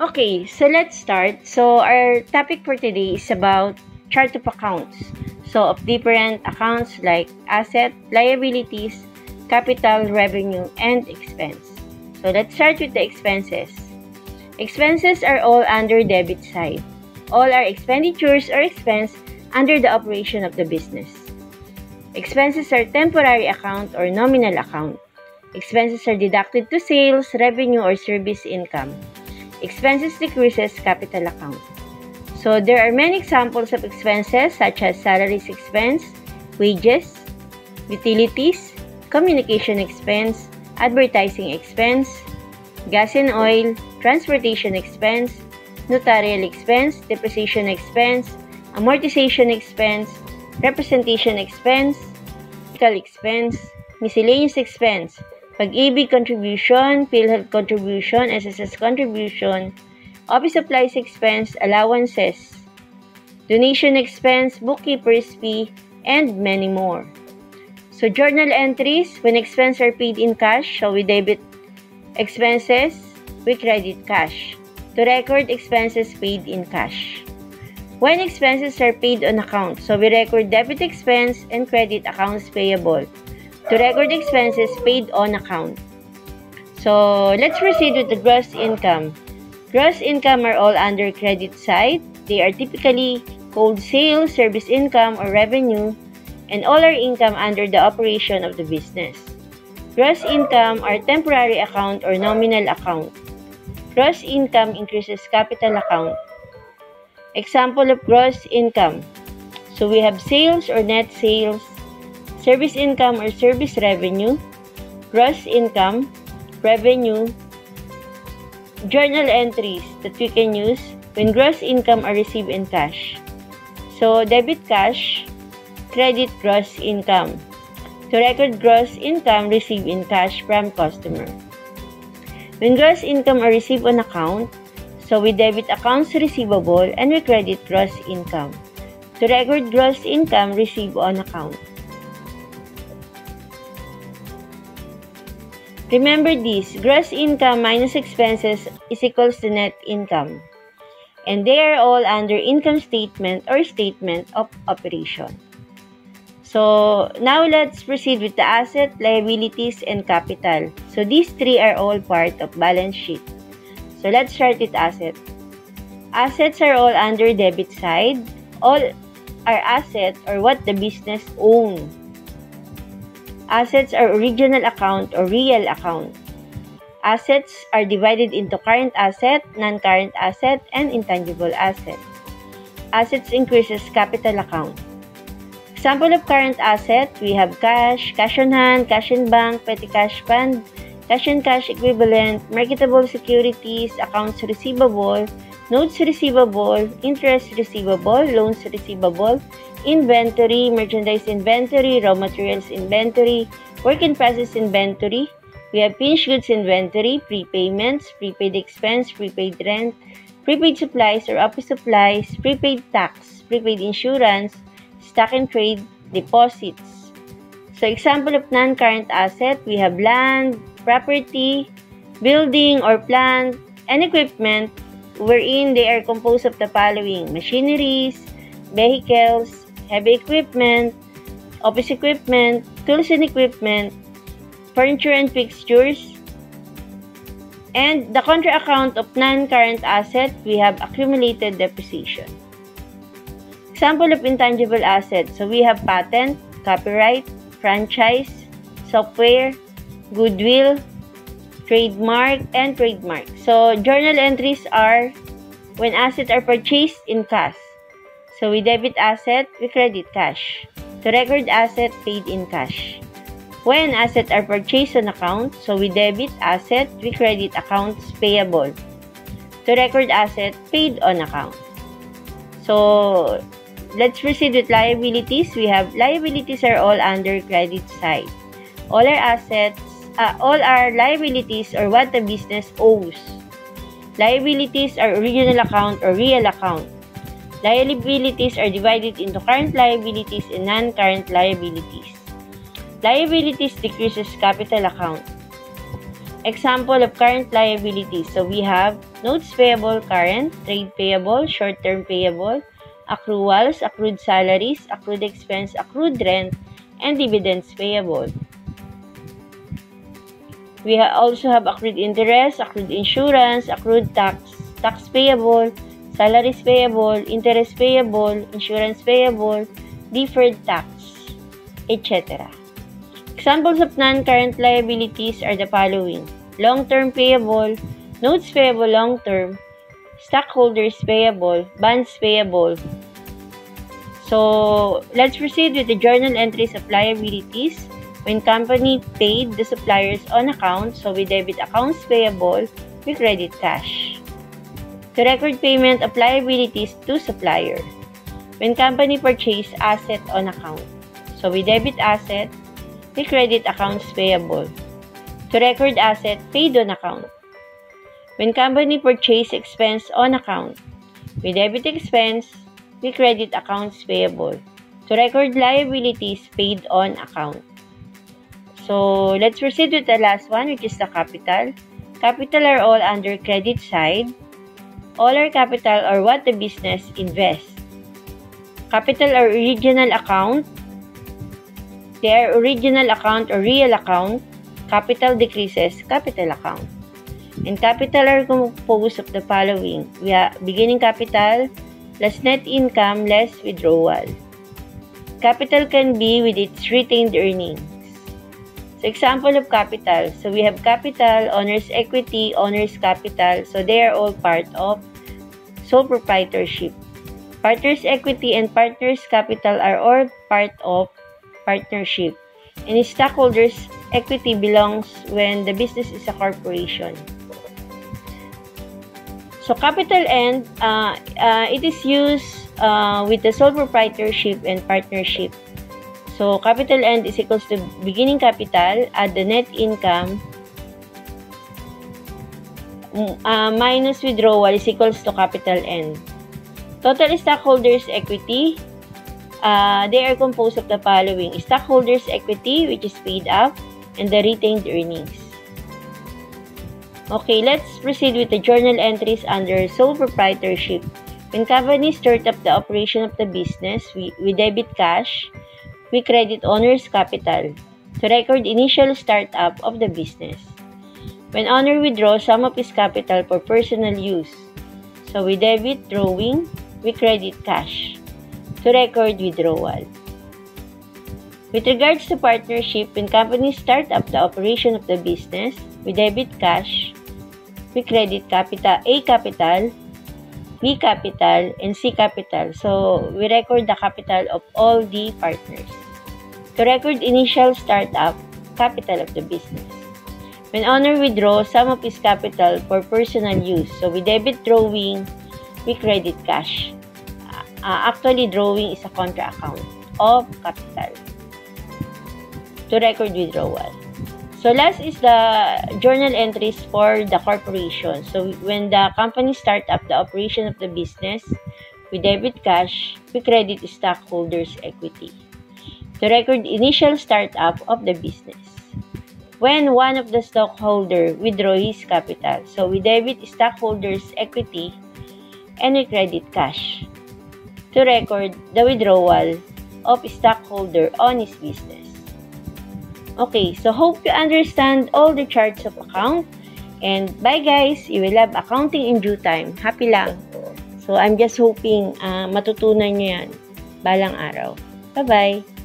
Okay, so let's start. So our topic for today is about chart of accounts. So of different accounts like asset, liabilities, capital, revenue, and expense. So let's start with the expenses. Expenses are all under debit side. All are expenditures or expense under the operation of the business. Expenses are temporary account or nominal account. Expenses are deducted to sales, revenue, or service income. Expenses decreases capital account. So there are many examples of expenses such as salaries expense, wages, utilities, communication expense, advertising expense, gas and oil, transportation expense, notarial expense, depreciation expense, amortization expense, representation expense, medical expense, miscellaneous expense, pag-ibig contribution, PhilHealth contribution, SSS contribution, office supplies expense, allowances, donation expense, bookkeeper's fee, and many more. So journal entries, when expenses are paid in cash, so we debit expenses, we credit cash. To record expenses paid in cash. When expenses are paid on account, so we record debit expense and credit accounts payable to record expenses paid on account. So, let's proceed with the gross income. Gross income are all under credit side. They are typically called sales, service income, or revenue, and all are income under the operation of the business. Gross income are temporary account or nominal account. Gross income increases capital account. Example of gross income. So we have sales or net sales, service income or service revenue, gross income, revenue, journal entries that we can use when gross income are received in cash. So, debit cash, credit gross income. To record gross income received in cash from customer. When gross income are received on account, so we debit accounts receivable and we credit gross income. To record gross income received on account. Remember this, gross income minus expenses is equals to net income. And they are all under income statement or statement of operation. So, now let's proceed with the asset, liabilities, and capital. So, these three are all part of balance sheet. So, let's start with asset. Assets are all under debit side. All are assets or what the business owns. Assets are original account or real account. Assets are divided into current asset, non-current asset, and intangible asset. Assets increases capital account. Example of current asset, we have cash, cash on hand, cash in bank, petty cash fund, cash and cash equivalent, marketable securities, accounts receivable, notes receivable, interest receivable, loans receivable, inventory, merchandise inventory, raw materials inventory, work in process inventory. We have finished goods inventory, prepayments, prepaid expense, prepaid rent, prepaid supplies or office supplies, prepaid tax, prepaid insurance, stock and trade, deposits. So example of non-current asset, we have land, property, building or plant, and equipment wherein they are composed of the following machineries, vehicles, heavy equipment, office equipment, tools and equipment, furniture and fixtures, and the contra account of non-current asset, we have accumulated depreciation. Example of intangible assets. So we have patent, copyright, franchise, software, goodwill, trademark, and trademark. So journal entries are when assets are purchased in cash. So we debit asset, we credit cash. To record asset, paid in cash. When assets are purchased on account, so we debit asset, we credit accounts payable. To record asset, paid on account. So let's proceed with liabilities. We have liabilities are all under credit side. All our assets, uh, all our liabilities or what the business owes. Liabilities are original account or real account. Liabilities are divided into current liabilities and non-current liabilities. Liabilities decreases capital account. example of current liabilities. So we have notes payable current, trade payable, short-term payable, accruals, accrued salaries, accrued expense, accrued rent, and dividends payable. We also have accrued interest, accrued insurance, accrued tax, tax payable, salaries payable, interest payable, insurance payable, deferred tax, etc. Examples of non-current liabilities are the following. Long-term payable, notes payable long-term, stockholders payable, bonds payable. So, let's proceed with the journal entries of liabilities. When company paid the suppliers on account, so we debit accounts payable, we credit cash. To record payment of liabilities to supplier. When company purchase asset on account, so we debit asset, we credit accounts payable. To record asset paid on account. When company purchase expense on account, we debit expense, we credit accounts payable. To record liabilities paid on account. So, let's proceed with the last one, which is the capital. Capital are all under credit side. All are capital or what the business invests. Capital or original account. Their original account or real account. Capital decreases capital account. And capital are composed of the following. We have beginning capital plus net income less withdrawal. Capital can be with its retained earnings. So, example of capital. So, we have capital, owner's equity, owner's capital. So, they are all part of sole proprietorship. Partner's equity and partner's capital are all part of partnership. And stockholders' equity belongs when the business is a corporation. So, capital end, uh, uh, it is used uh, with the sole proprietorship and partnership. So, capital end is equals to beginning capital at the net income uh, minus withdrawal is equals to capital N. Total stockholders equity, uh, they are composed of the following. Stockholders equity, which is paid up, and the retained earnings. Okay, let's proceed with the journal entries under sole proprietorship. When companies start up the operation of the business, we, we debit cash, we credit owner's capital to record initial startup of the business. When owner withdraws some of his capital for personal use, so we debit drawing, we credit cash to record withdrawal. With regards to partnership, when companies start up the operation of the business, we debit cash, we credit capital, A capital, B capital, and C capital. So, we record the capital of all the partners. To record initial startup capital of the business. When owner withdraws some of his capital for personal use, so we debit drawing, we credit cash. Uh, actually, drawing is a contra account of capital to record withdrawal. So last is the journal entries for the corporation. So when the company start up the operation of the business, we debit cash, we credit stockholders' equity to record initial startup of the business. When one of the stockholder withdraw his capital, so we debit stockholders' equity and we credit cash to record the withdrawal of stockholder on his business. Okay, so hope you understand all the charts of account. And bye guys, you will have accounting in due time. Happy lang. So I'm just hoping uh, matutunan nyo yan balang araw. Bye-bye!